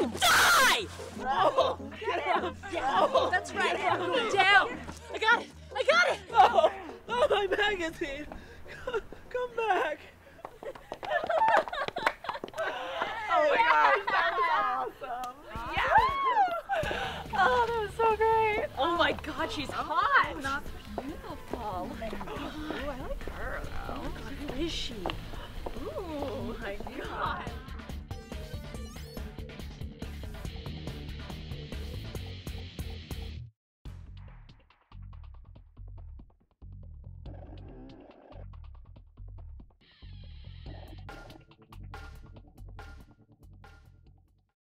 Die! Oh, down. down. That's right. Down. down. I got it. I got it. Oh, oh my magazine. Come back. oh my gosh, that was awesome. Yeah. Oh, that was so great. Oh my god, she's oh, hot. Oh, that's beautiful. Oh, I like her though. Oh, god, who is she?